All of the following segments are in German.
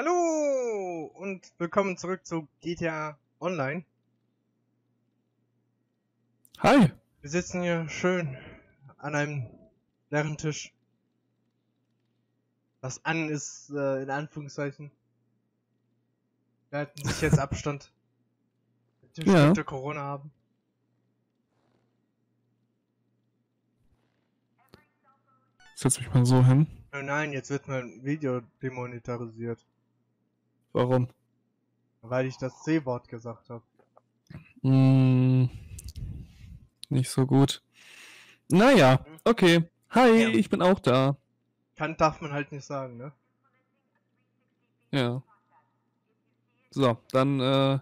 Hallo und willkommen zurück zu GTA Online. Hi. Wir sitzen hier schön an einem leeren Tisch. Was an ist, äh, in Anführungszeichen. Wir halten sich jetzt Abstand. Mit dem Ja. Corona haben. Setz mich mal so hin. Oh nein, jetzt wird mein Video demonetarisiert, Warum? weil ich das C-Wort gesagt habe. Hm, nicht so gut. Naja, okay. Hi, Ja. ich bin auch da. Kann, darf man halt nicht sagen, ne? Ja. So, dann äh,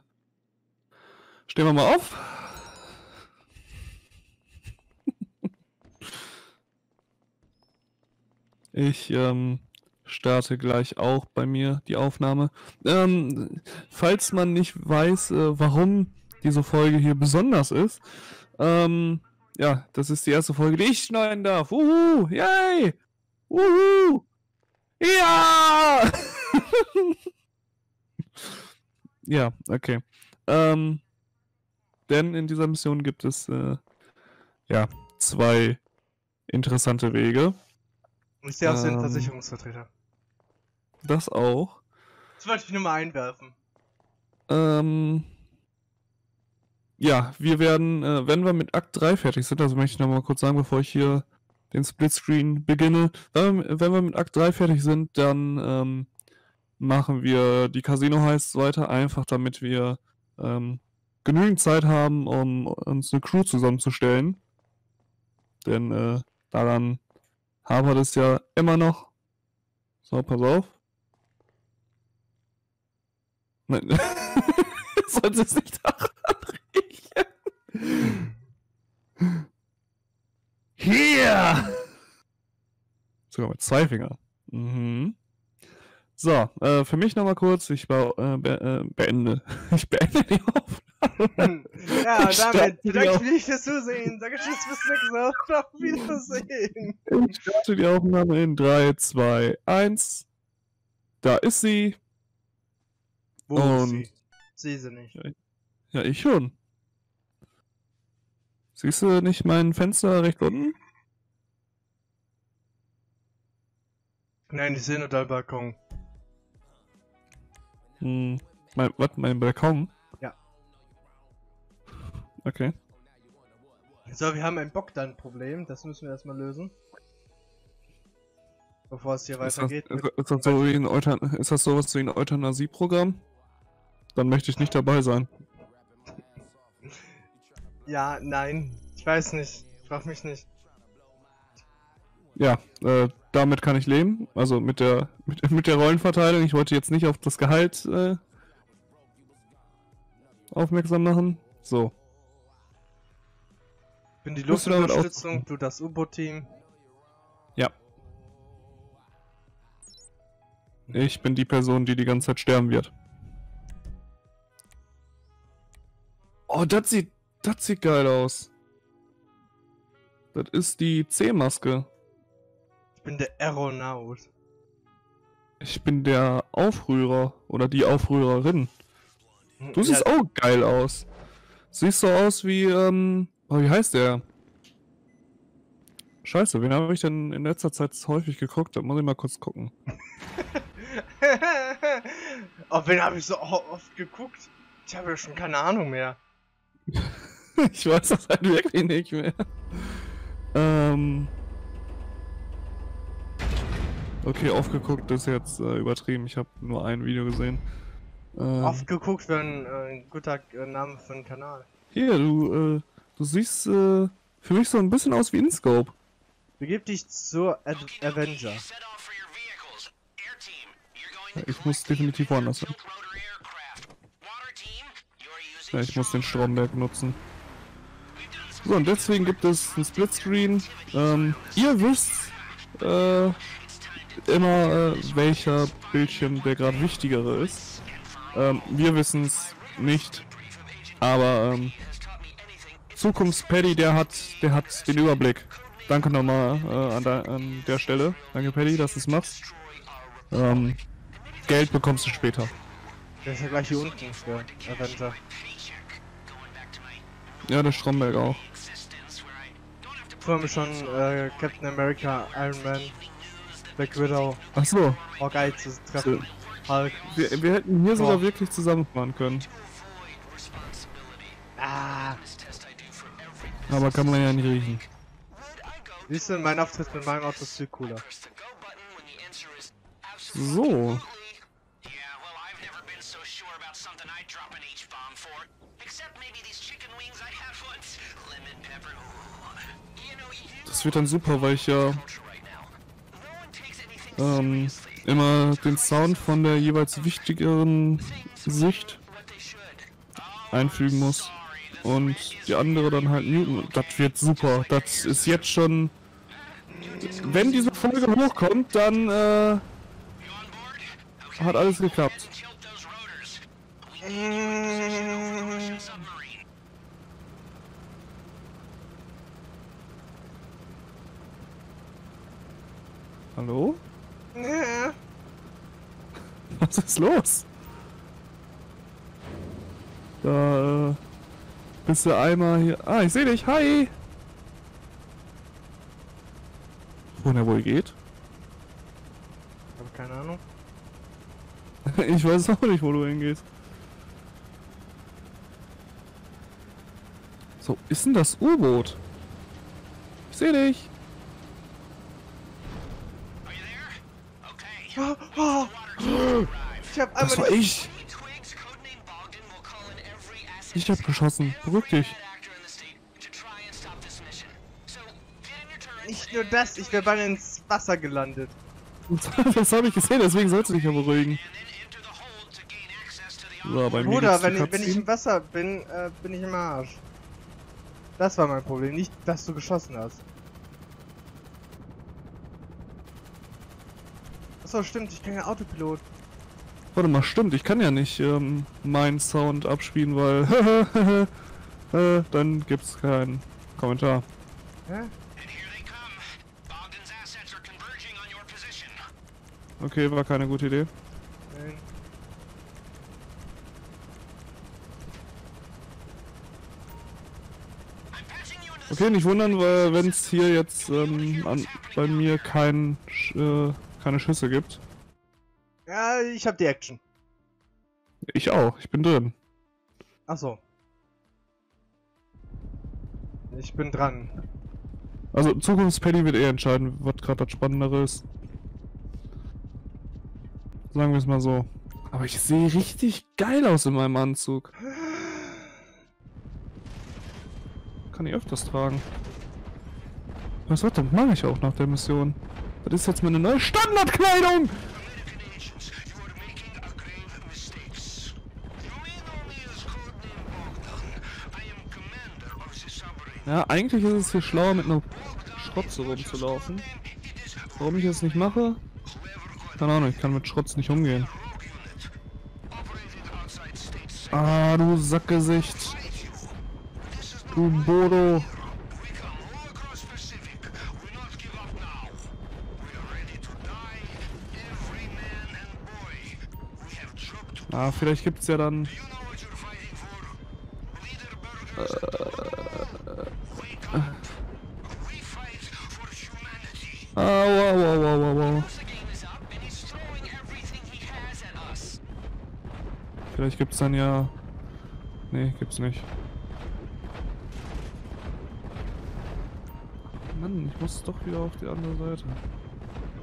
stehen wir mal auf. Ich ähm, starte gleich auch bei mir die Aufnahme. Ähm, falls man nicht weiß, äh, warum diese Folge hier besonders ist, ähm, ja, das ist die erste Folge, die ich schneiden darf. Uhu, yay! Uhu! Ja! ja, okay. Ähm, denn in dieser Mission gibt es äh, ja zwei interessante Wege. Ich sehe aus Ähm. Versicherungsvertreter. Das auch. Das wollte ich nur mal einwerfen. Ähm, ja, wir werden, äh, wenn wir mit Akt 3 fertig sind, also möchte ich nochmal kurz sagen, bevor ich hier den Splitscreen beginne, wenn wir, wenn wir mit Akt 3 fertig sind, dann ähm, machen wir die Casino Heists weiter, einfach damit wir ähm, genügend Zeit haben, um uns eine Crew zusammenzustellen. Denn äh, daran hapert es ja immer noch. So, pass auf. Nein. Sollst es nicht riechen. Hier! Sogar mit zwei Fingern. Mhm. So, äh, für mich nochmal kurz, ich äh, be äh, beende. Ich beende die Aufnahme. ja, Ich damit bedanke ich fürs Zusehen. Sage Tschüss, bis. Auf Wiedersehen. Ich starte die Aufnahme in 3, 2, 1. Da ist sie. Wo ist Und- sie? Sehe sie nicht. Ja, ich schon. Siehst du nicht mein Fenster recht unten? Nein, ich sehe nur deinen Balkon. Hm. Mein, was, mein Balkon? Ja. Okay. So, wir haben ein Bogdan-Problem. Das müssen wir erstmal lösen. Bevor es hier Ist das, weitergeht. ist, ist, das so wie ein Eutan ist das sowas wie ein Euthanasie-Programm? Dann möchte ich nicht dabei sein. Ja, nein. Ich weiß nicht. Frag mich nicht. Ja, äh, damit kann ich leben. Also mit der mit, mit der Rollenverteilung. Ich wollte jetzt nicht auf das Gehalt äh, aufmerksam machen. So. Ich bin die Luftunterstützung, du das U-Boot-Team. Ja. Ich bin die Person, die die ganze Zeit sterben wird. Oh, das sieht, das sieht geil aus. Das ist die C-Maske. Ich bin der Aeronaut. Ich bin der Aufrührer oder die Aufrührerin. Du siehst ja, auch geil aus. Siehst so aus wie, ähm, oh, wie heißt der? Scheiße, wen habe ich denn in letzter Zeit häufig geguckt? Da muss ich mal kurz gucken. Auf wen habe ich so oft geguckt? Ich habe ja schon keine Ahnung mehr. ich weiß das halt wirklich nicht mehr. Ähm. Okay, aufgeguckt ist jetzt äh, übertrieben. Ich habe nur ein Video gesehen. Ähm, Oft geguckt wäre ein, äh, guter äh, Name für einen Kanal. hier, du, äh, du siehst äh, für mich so ein bisschen aus wie InScope. Begib dich zur Ad Avenger. Ich muss definitiv woanders hin. Ja, ich muss den Stromberg nutzen. So, und deswegen gibt es einen Splitscreen. Ähm, ihr wisst äh, immer, äh, welcher Bildschirm der gerade wichtigere ist. Ähm, wir wissen es nicht. Aber ähm, Zukunftspaddy, der hat, der hat den Überblick. Danke nochmal äh, an, der, an der Stelle. Danke Paddy, dass du es machst. Ähm, Geld bekommst du später. Der ist ja gleich hier unten, der Avenger. Ja, der Stromberg auch. Früher haben wir schon äh, Captain America, Iron Man, Black Widow, Ach so. Hawkeye zu treffen. Hulk. Wir, wir hätten hier sogar Boah. wirklich zusammenfahren können. Ah, Aber kann man ja nicht riechen. siehst du, mein Auftritt mit meinem Auto ist viel cooler. So. Wird dann super, weil ich ja ähm, immer den Sound von der jeweils wichtigeren Sicht einfügen muss. Und die andere dann halt muten. Das wird super. Das ist jetzt schon. Wenn diese Folge hochkommt, dann äh, hat alles geklappt. tilt Hallo? ja. Was ist los? Da äh, bist du einmal hier. Ah, ich sehe dich. Hi. Wohin er wohl geht? Hab keine Ahnung. Ich weiß auch nicht, wo du hingehst. So, ist denn das U-Boot? Ich sehe dich. Okay. Ah, ich hab Das war einmal. ich. Ich hab geschossen. Beruhig dich. Nicht nur das, ich wäre beinahe ins Wasser gelandet. Das habe ich gesehen, deswegen sollst du dich ja beruhigen. So, bei Bruder, wenn ich, wenn ich im Wasser bin, äh, bin ich im Arsch. Das war mein Problem, nicht, dass du geschossen hast. Achso, stimmt, ich bin ja Autopilot. Warte mal, stimmt, ich kann ja nicht ähm, meinen Sound abspielen, weil äh, dann gibt's keinen Kommentar. Hä? Okay, war keine gute Idee. Nein. Okay, nicht wundern, weil wenn es hier jetzt ähm, an, bei mir kein, äh, keine Schüsse gibt. Ja, ich hab die Action. Ich auch, ich bin drin. Achso. Ich bin dran. Also Zukunftspaddy wird eh entscheiden, was gerade das Spannendere ist. Sagen wir es mal so. Aber ich sehe richtig geil aus in meinem Anzug. Kann ich öfters tragen. Was wird das mache ich auch nach der Mission. Das ist jetzt meine neue Standardkleidung! Ja, eigentlich ist es hier schlauer mit einer Schrotze rumzulaufen. Warum ich das nicht mache? Keine Ahnung, ich kann mit Schrotz nicht umgehen. Ah, du Sackgesicht. Du Bodo. Wow. The game is up and he's throwing everything he has at us. Vielleicht gibt's dann ja. Nee, gibt's nicht. Mann, ich muss doch wieder auf die andere Seite.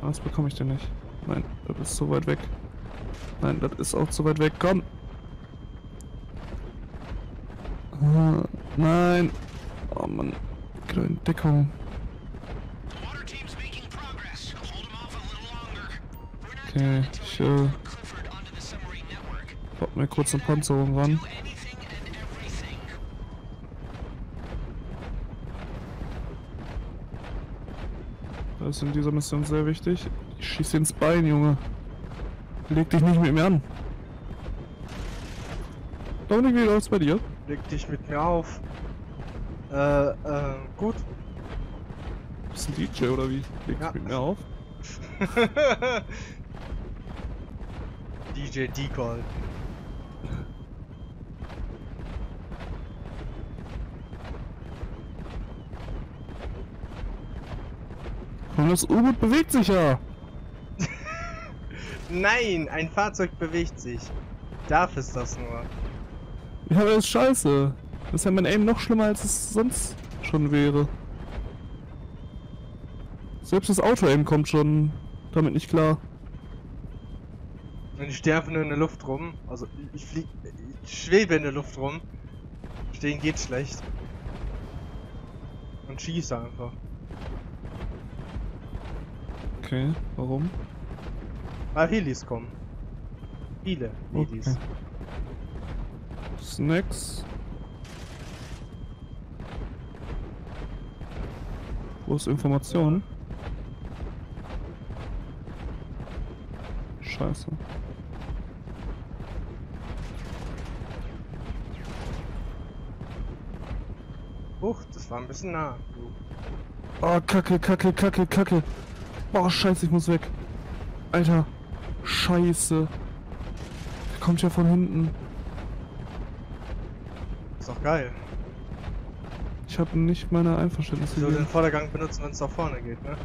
Ah, das bekomme ich denn nicht. Nein, das ist zu weit weg. Nein, das ist auch zu weit weg. Komm! Ah, nein! Oh Mann. Geh doch in Deckung. Okay, ich äh, baut mir kurz eine Panzerung ran. Das ist in dieser Mission sehr wichtig. Ich schieß dir ins Bein, Junge. Leg dich nicht mit mir an. Dominik, wie läuft's bei dir? Leg dich mit mir auf. Äh, äh, gut. Bist ein DJ oder wie? Leg dich Ja. mit mir auf? DJ Decall. Und das U-Boot bewegt sich ja. Nein, ein Fahrzeug bewegt sich. Darf es das nur? Ja, aber das ist scheiße. Das ist ja mein Aim noch schlimmer, als es sonst schon wäre. Selbst das Auto-Aim kommt schon damit nicht klar. Und ich einfach nur in der Luft rum. Also ich flieg. Ich schwebe in der Luft rum. Stehen geht schlecht. Und schieße einfach. Okay, warum? Weil Helis kommen. Viele Helis. Okay. Snacks. Wo ist Information? Scheiße. Huch, das war ein bisschen nah. Oh, Kacke, Kacke, Kacke, Kacke. Boah, scheiße, ich muss weg. Alter. Scheiße. Der kommt ja von hinten. Ist doch geil. Ich habe nicht meine Einverständnis So den. Vordergang benutzen, wenn es nach vorne geht, ne?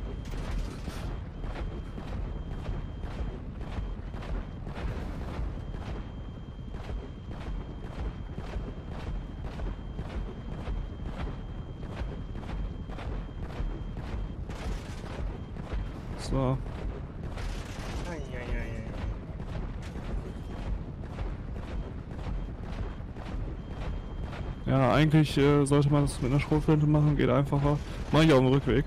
So. Eieiei. Ja, eigentlich äh, sollte man das mit einer Schrotflinte machen, geht einfacher. Mach ich auf dem Rückweg.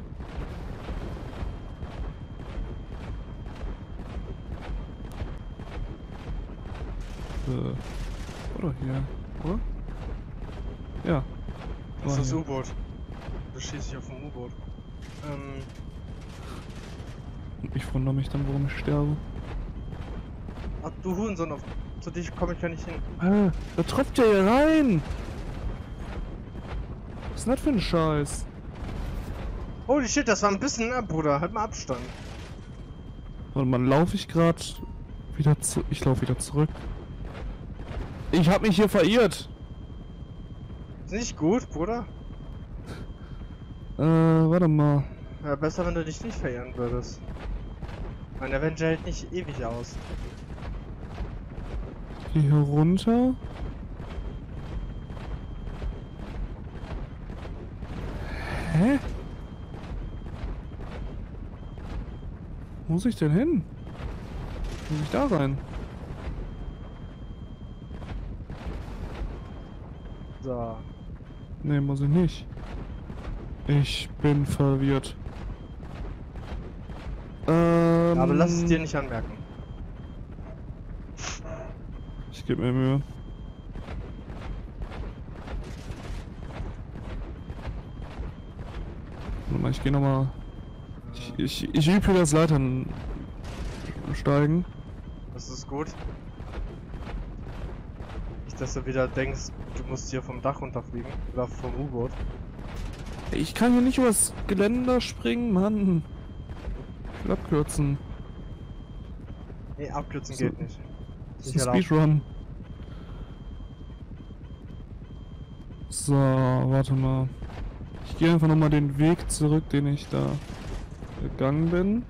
Äh, oder hier, oder? Ja. Das ist das. U-Boot. Da schieße ich auf dem U-Boot. Ähm, Ich wundere mich dann, warum ich sterbe. ach du Hurensohn, auf, zu dich komme ich ja nicht hin. Äh, da tropft ja hier rein! Ist das für ein Scheiß? Holy shit, das war ein bisschen nah, Bruder. Halt mal Abstand. Warte mal, laufe ich gerade wieder zu. Ich laufe wieder zurück. Ich habe mich hier verirrt. Ist nicht gut, Bruder. Äh, warte mal. Ja, besser, wenn du dich nicht verirren würdest. Mein Avenger hält nicht ewig aus. Geh hier runter. Hä? Wo muss ich denn hin? Muss ich da rein? So. Nee, muss ich nicht. Ich bin verwirrt. Ähm, Aber lass es dir nicht anmerken. Ich gebe mir Mühe. Ich gehe nochmal. Ich, ich, ich übe hier das Leitern steigen. Das ist gut. Nicht, dass du wieder denkst, du musst hier vom Dach runterfliegen. Oder vom U-Boot. Ich kann hier nicht übers Geländer springen, Mann. Ich will abkürzen. Nee, abkürzen So. geht nicht. Das Ist ein. Speedrun. So, warte mal. Ich gehe einfach nochmal den Weg zurück, den ich da gegangen bin.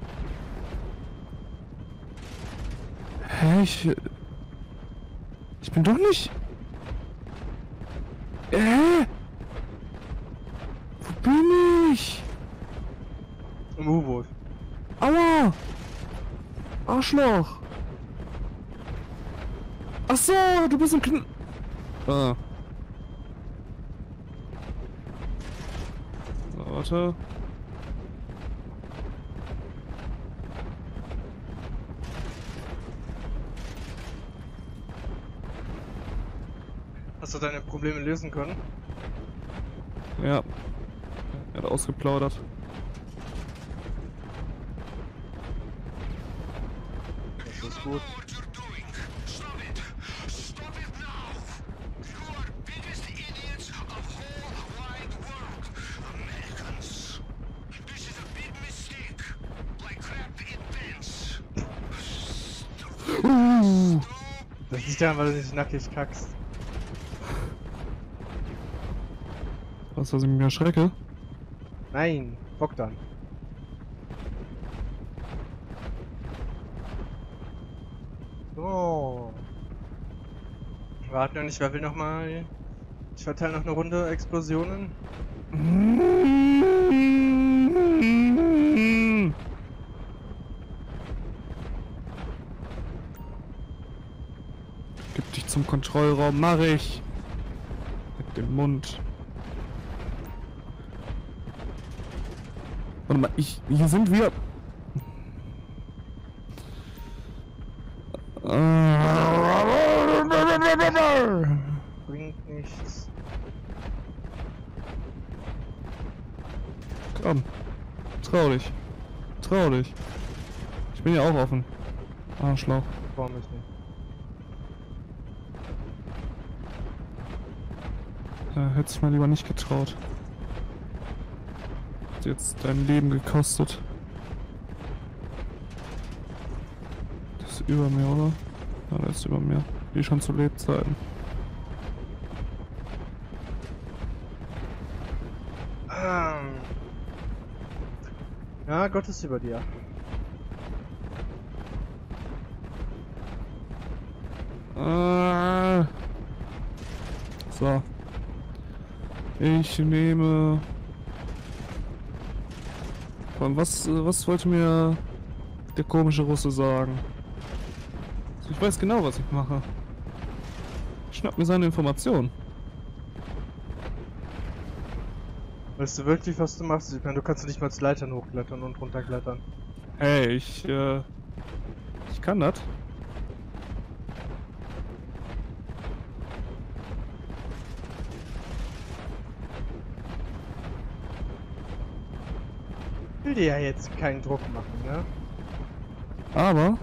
Hä? Ich. Ich bin doch nicht. Äh? Wo bin ich? Im U-Boot. Aua! Arschloch! Ach so, du bist im Kn... Ah. So, warte. Hast du deine Probleme lösen können? Ja. Er hat ausgeplaudert. Das ist gut. Daran, weil du nicht nackig kackst. Was, was ich mich erschrecke? Nein, Bogdan. So. Warten wer will noch mal. Ich verteile noch eine Runde Explosionen. zum Kontrollraum, mach ich. Mit dem Mund. Warte mal, ich. Hier sind wir. Bringt nichts. Komm. Trau dich. Trau dich. Ich bin ja auch offen. Arschloch. Brauch mich nicht. Ja, hätte ich mal lieber nicht getraut. Hat jetzt dein Leben gekostet. Das ist über mir, oder? Ja, das ist über mir. Wie schon zu Lebzeiten. Ähm. Ja, Gott ist über dir. Ah. So. Ich nehme. Vor allem, was, was wollte mir der komische Russe sagen? Also ich weiß genau, was ich mache. Ich schnapp mir seine Informationen. Weißt du wirklich, was du machst? Ich meine, du kannst nicht mal zu Leitern hochklettern und runterklettern. Hey, ich, äh, ich kann das. Will dir ja jetzt keinen Druck machen, ne? Aber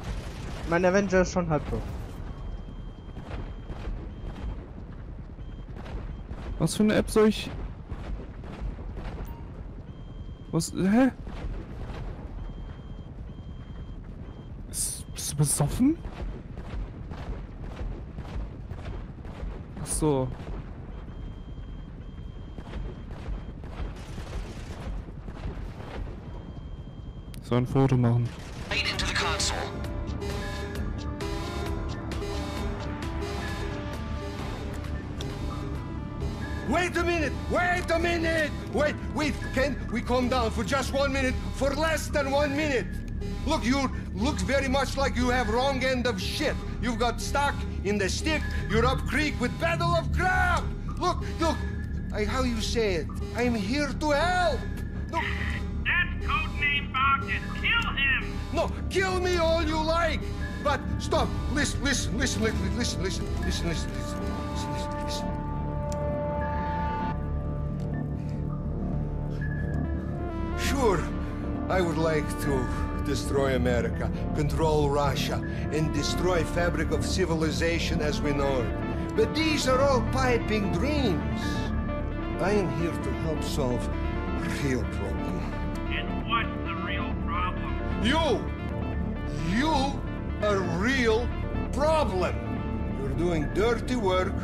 Mein Avenger ist schon halb tot. was für eine App soll ich? Was? Hä? Ist, bist du besoffen? Ach so. Ich soll ein Foto machen. Right into the console. Wait a minute! Wait a minute! Wait, wait, can we calm down for just one minute? For less than one minute! Look, you look very much like you have wrong end of shit. You've got stuck in the stick, you're up creek with battle of crab! Look, look, I, how you say it? I'm here to help! No, That's Bogdan. Kill him! no, kill me all you like! But stop, listen, listen, listen, listen, listen, listen, listen, listen, listen, listen, listen, listen. Sure, I would like to destroy America, control Russia, and destroy fabric of civilization as we know it. But these are all piping dreams. I am here to help solve real problem. You, you, a real problem. You're doing dirty work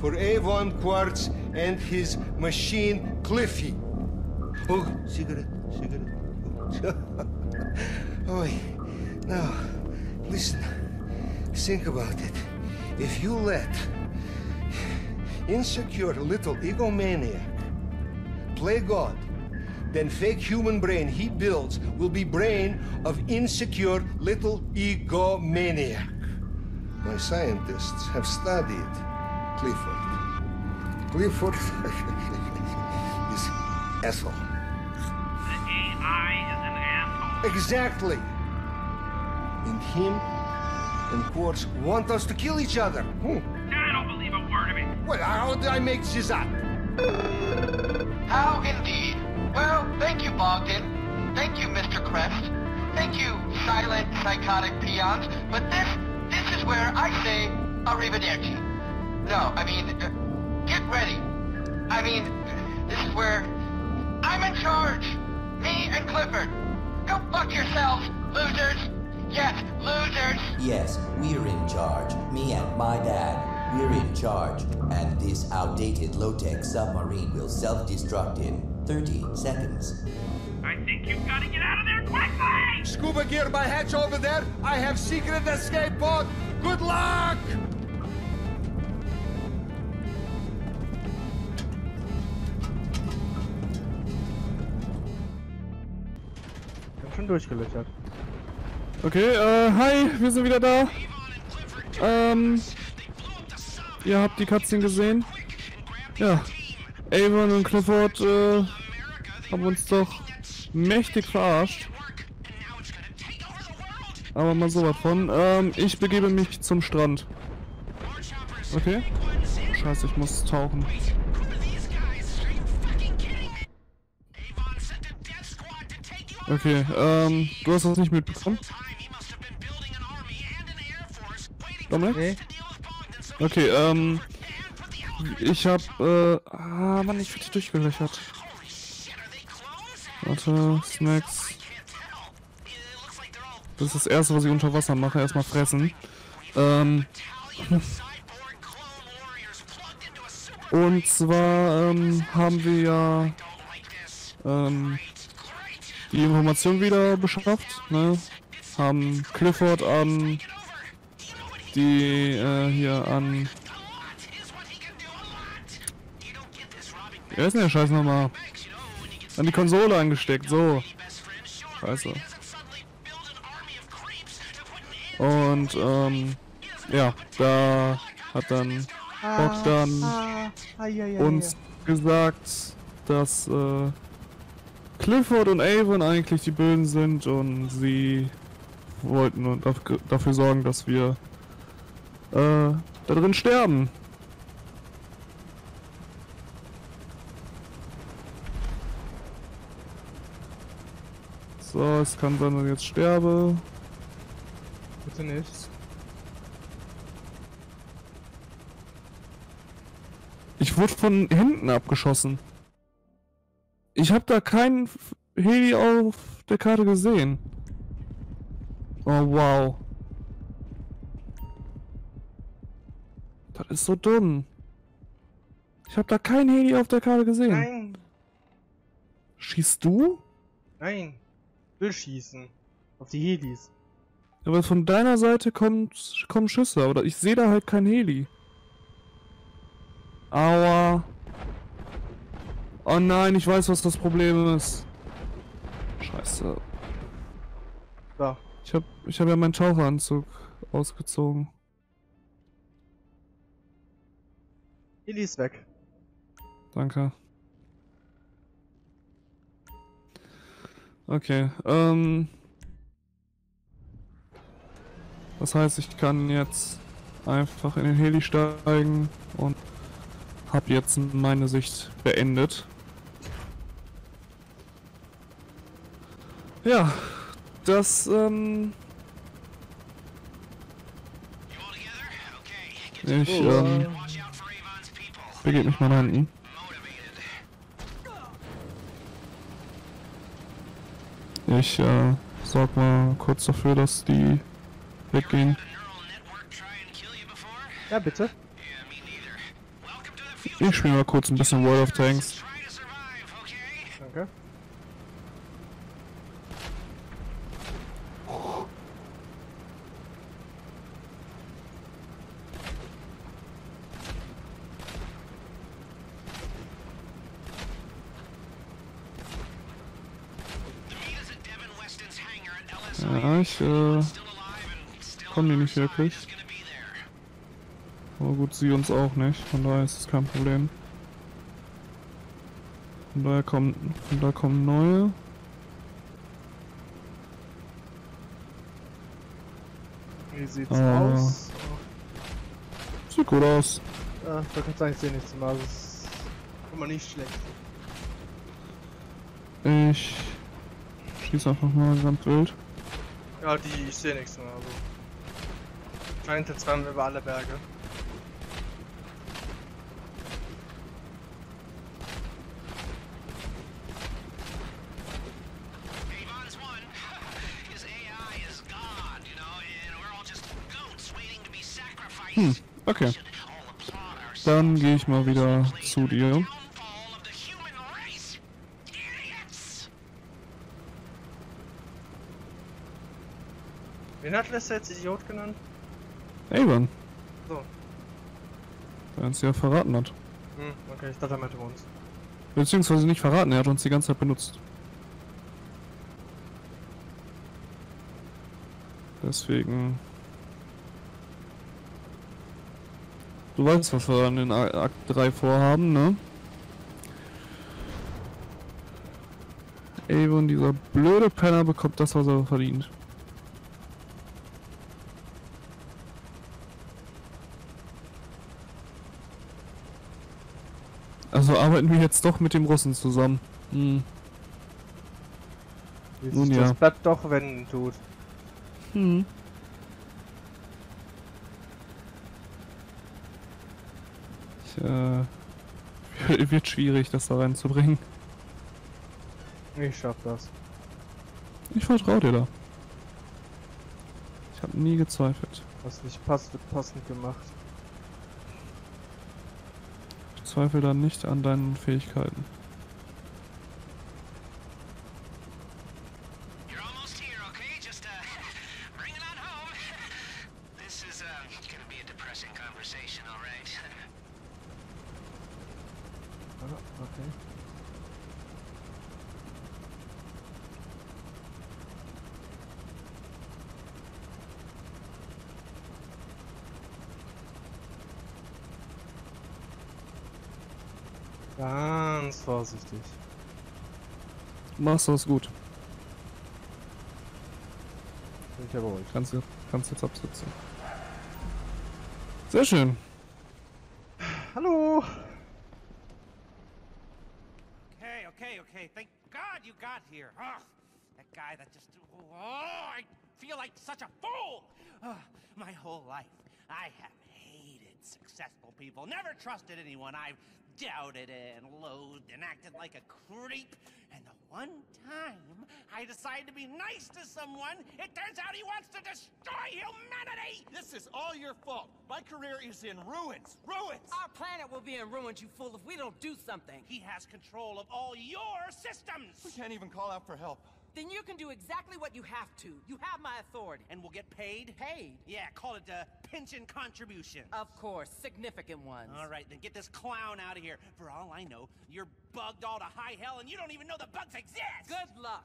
for Avon Quartz and his machine Cliffy. Oh, cigarette, cigarette. oh, now, listen. Think about it. If you let insecure little egomaniac play God, then fake human brain he builds will be brain of insecure little egomaniac. My scientists have studied Clifford. Clifford is asshole. The AI is an asshole. Exactly. And him and Quartz want us to kill each other. Hmm. I don't believe a word of it. Well, how did I make this up? How indeed. Thank you, Thank you, Mr. Crest. Thank you, silent, psychotic peons. But this, this is where I say arrivederci. No, I mean, uh, get ready. I mean, this is where I'm in charge. Me and Clifford. Go fuck yourselves, losers. Yes, losers! Yes, we're in charge. Me and my dad. We're in charge. And this outdated low-tech submarine will self-destruct in 30 seconds. I think you've got to get out of there quickly! Scuba gear by hatch over there. I have secret escape pod. Good luck! Schon durchgelöchert. Okay, äh, hi, wir sind wieder da. Ähm, ihr habt die Cutscene gesehen? Ja, Avon und Clifford, äh, haben uns doch mächtig verarscht. Aber mal sowas von. Ähm, ich begebe mich zum Strand. Okay? Scheiße, ich muss tauchen. Okay, ähm, du hast das nicht mitbekommen? Dominik? Nee? Okay, ähm, ich hab, äh, ah, Mann, ich werde durchgelöchert. Warte, Snacks. Das ist das erste, was ich unter Wasser mache, erstmal fressen. Ähm, und zwar, ähm, haben wir ja, ähm, die Information wieder beschafft, ne? Haben Clifford an die äh, hier an. Wer ist denn der Scheiß nochmal? An die Konsole angesteckt, so. Scheiße. Und ähm, ja, da hat dann Bogdan Ah, ah, ja, ja, uns gesagt, dass äh, Clifford und Avon eigentlich die Bösen sind und sie wollten dafür sorgen, dass wir äh, da drin sterben. So, es kann sein, dass ich jetzt sterbe. Bitte nicht. Ich wurde von hinten abgeschossen. Ich habe da keinen Heli auf der Karte gesehen. Oh wow. Das ist so dumm. Ich habe da keinen Heli auf der Karte gesehen. Nein, Schießt du? nein. Will schießen. Auf die Helis. Aber von deiner Seite kommt, kommen Schüsse, aber ich sehe da halt kein Heli. Aua. Oh nein, ich weiß, was das Problem ist. Scheiße. So. Ich hab, ich hab ja meinen Taucheranzug ausgezogen. Heli ist weg. Danke. Okay, ähm. Das heißt, ich kann jetzt einfach in den Heli steigen und hab jetzt meine Sicht beendet. Ja, das, ähm. Ich, ähm, begebe mich mal nach hinten. Ich äh, sorg mal kurz dafür, dass die weggehen. Ja, bitte. Ich spiele mal kurz ein bisschen World of Tanks. Danke. Ja, ich äh, komme die nicht wirklich. Aber gut, sie uns auch nicht. Von daher ist es kein Problem. Von daher kommen, von da kommen neue. Wie sieht's Ah. aus? Sieht gut aus. Ja, da kannst du eigentlich sehen nichts mehr. Es ist immer nicht schlecht. Ich schieße einfach mal ganz wild. Ja, die, ich sehe nichts mehr. Also. Scheint jetzt waren wir über alle Berge. Hm, okay. Dann gehe ich mal wieder zu dir. Wen hat Lester jetzt Idiot genannt? Avon, So. der uns ja verraten hat. Hm, okay, ich dachte, er meinte uns. Beziehungsweise nicht verraten, er hat uns die ganze Zeit benutzt. Deswegen. Du weißt, was wir dann in A- Akt 3 vorhaben, ne? Avon, dieser blöde Penner, bekommt das, was er verdient. Also arbeiten wir jetzt doch mit dem Russen zusammen. Hm. Wie Nun ja. das Blatt doch wenden tut. Hm. Ich, äh, wird schwierig, das da reinzubringen. Ich schaff das. Ich vertraue dir da. Ich habe nie gezweifelt. Was nicht passt, wird passend gemacht. Ich zweifle da nicht an deinen Fähigkeiten. Okay? Vorsichtig. Du machst das gut. Bin ich aber ruhig. Kannst, du- kannst jetzt absitzen. Sehr schön. Hallo! Trusted anyone. I've doubted and loathed and acted like a creep. And the one time I decide to be nice to someone, it turns out he wants to destroy humanity. This is all your fault. My career is in ruins. Ruins! Our planet will be in ruins, you fool, if we don't do something. He has control of all your systems. We can't even call out for help. Then you can do exactly what you have to. You have my authority. And we'll get paid? Paid? Yeah, call it a pension contribution. Of course, significant ones. All right, then get this clown out of here. For all I know, you're bugged all to high hell and you don't even know the bugs exist. Good luck.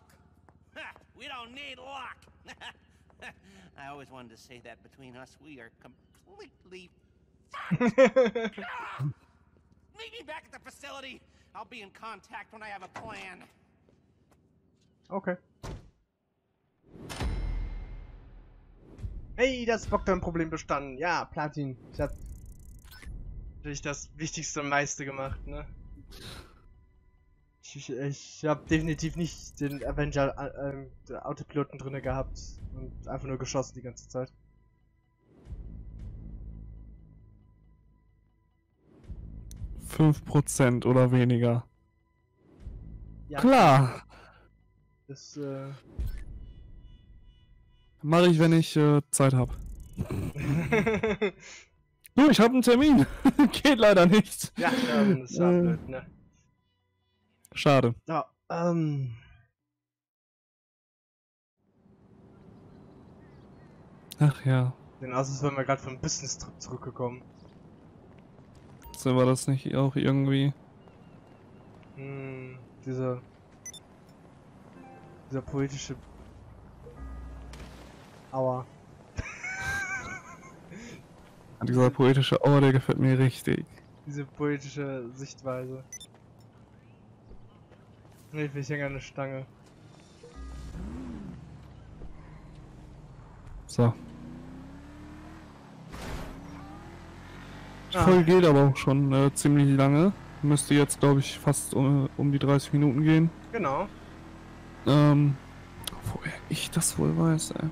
Ha, we don't need luck. I always wanted to say that between us, we are completely fucked. Ah! Meet me back at the facility. I'll be in contact when I have a plan. Okay. Hey, das Bogdan-Problem bestanden. Ja, Platin. Ich hab natürlich das Wichtigste und meiste gemacht, ne? Ich, ich, ich hab definitiv nicht den Avenger äh, ähm, Autopiloten drinne gehabt und einfach nur geschossen die ganze Zeit. Fünf Prozent oder weniger. Ja, Klar. Das, äh, Mache ich, wenn ich äh, Zeit habe. Du, ich habe einen Termin. Geht leider nicht. ja, ähm, das war Äh. blöd, ne? Schade. Ja, ähm, Ach ja. den Asus waren wir gerade vom Business-Trip zurückgekommen. So war das nicht auch irgendwie. Hm, dieser. Dieser poetische. Aua. Dieser poetische Auer, der gefällt mir richtig. Diese poetische Sichtweise. Hilfe, ich hänge an der Stange. So. Die Ah. Folge geht aber auch schon äh, ziemlich lange. Müsste jetzt, glaube ich, fast um, um die 30 Minuten gehen. Genau. Ähm, woher ich das wohl weiß, ey.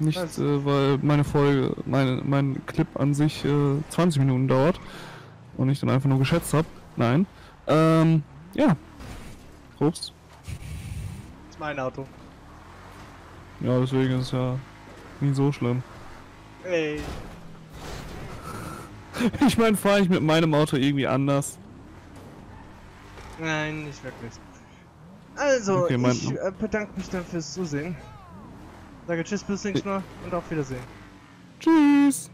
Nicht, Was? äh, weil meine Folge, meine, mein Clip an sich äh, 20 Minuten dauert und ich dann einfach nur geschätzt habe. Nein. Ähm, ja. Prost. Das ist mein Auto. Ja, deswegen ist es ja nie so schlimm. Ey. Ich meine, fahre ich mit meinem Auto irgendwie anders. Nein, nicht wirklich. Also, Okay, mein- ich äh, bedanke mich dann fürs Zusehen. Sage Tschüss bis nächstes Mal und auf Wiedersehen. Tschüss.